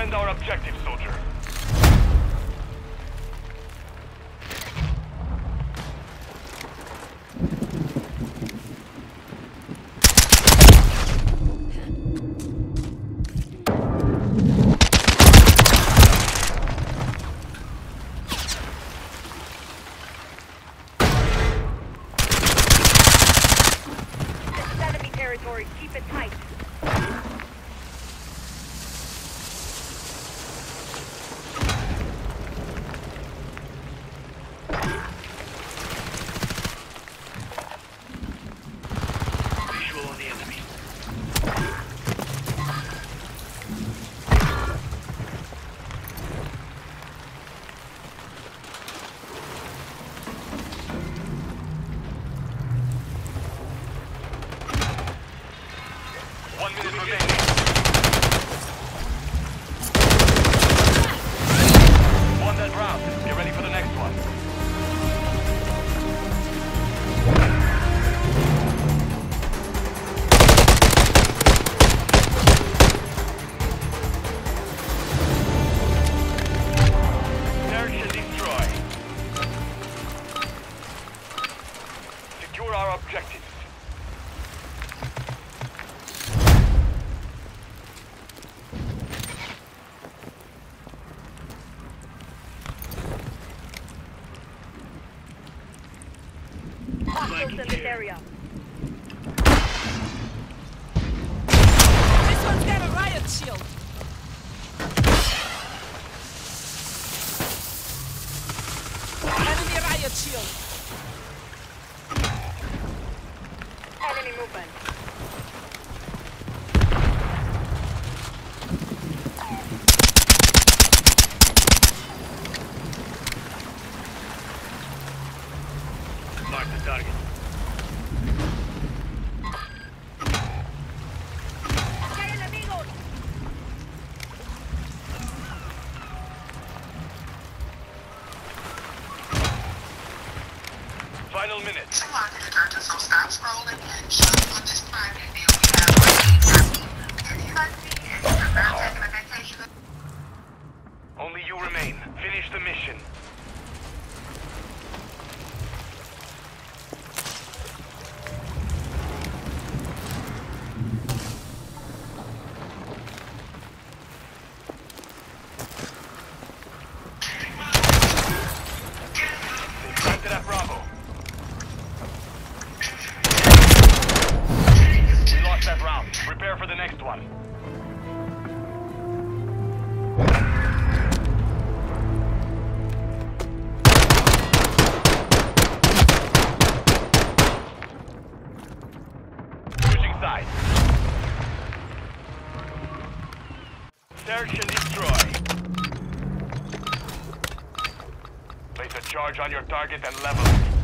Defend our objective, One minute this area. This one's got a riot shield. Enemy riot shield. Enemy movement. Mark the target. Final minute. Market detergent, so stop scrolling. Shop on this Friday deal. We have one If you like me and you're not taking a vacation, Only you remain. Finish the mission. Search and destroy. Place a charge on your target and level it.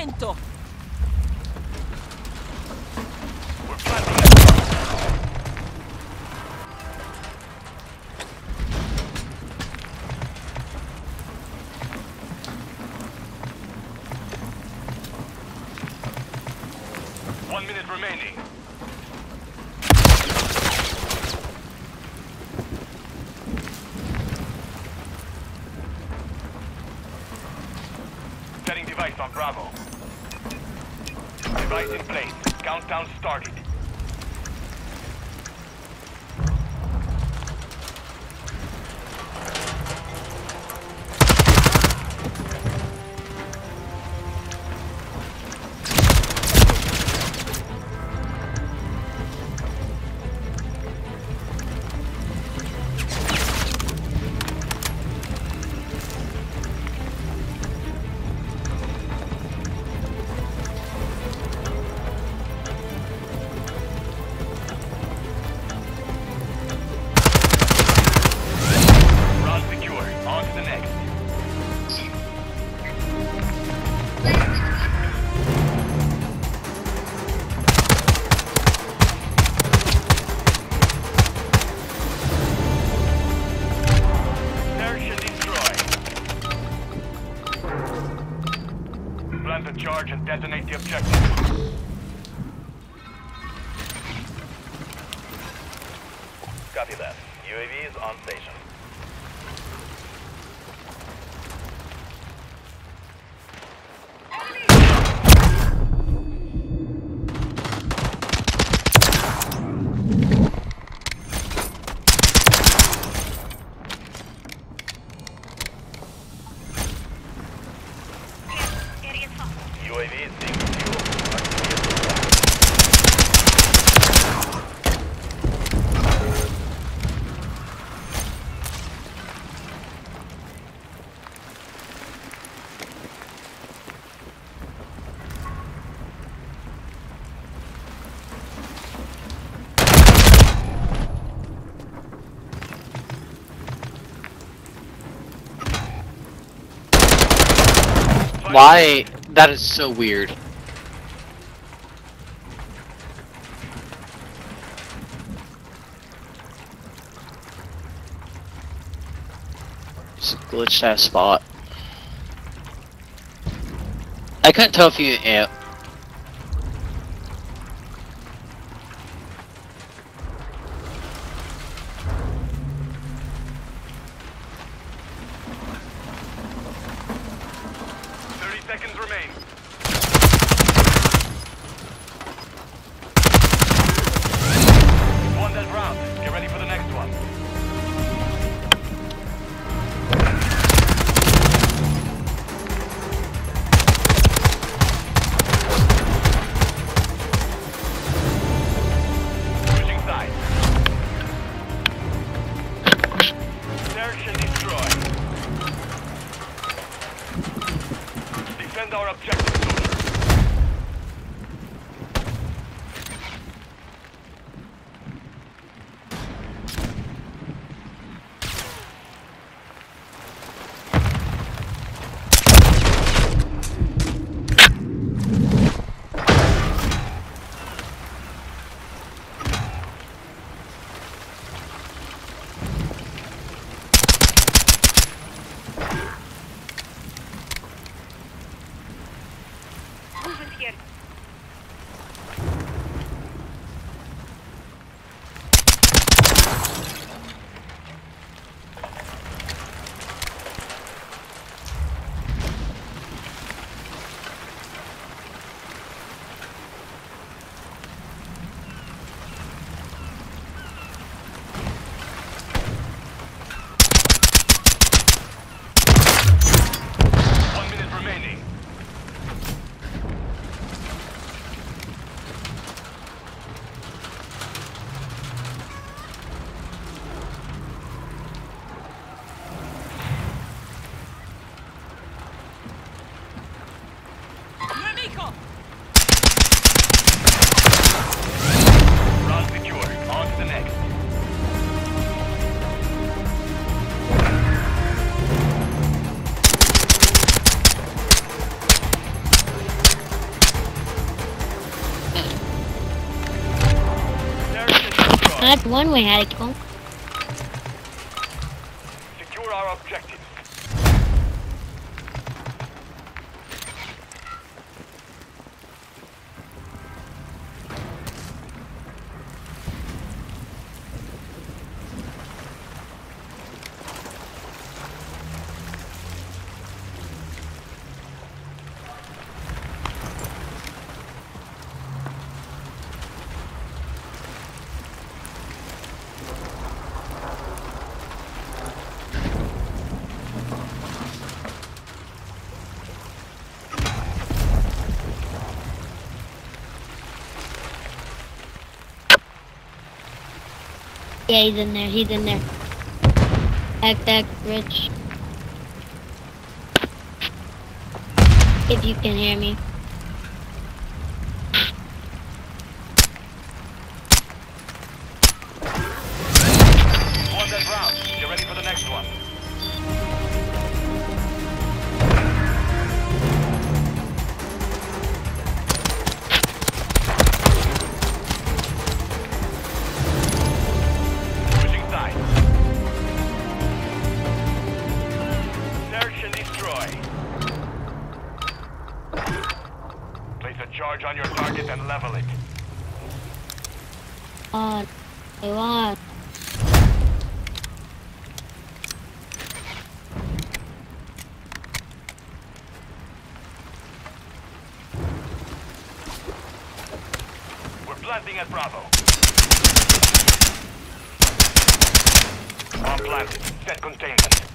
Movimento. One minute remaining. Setting device on Bravo. Device in place. Countdown started. Plant the charge and detonate the objective. Copy that. UAV is on station. UAV is. Why? That is so weird. Just a glitched spot. I couldn't tell if you. Our objective, one way how oh. to go. Secure our objectives. Yeah, he's in there. He's in there. Act, act, Rich. If you can hear me. We're at Bravo. Bomb planted. Set containment.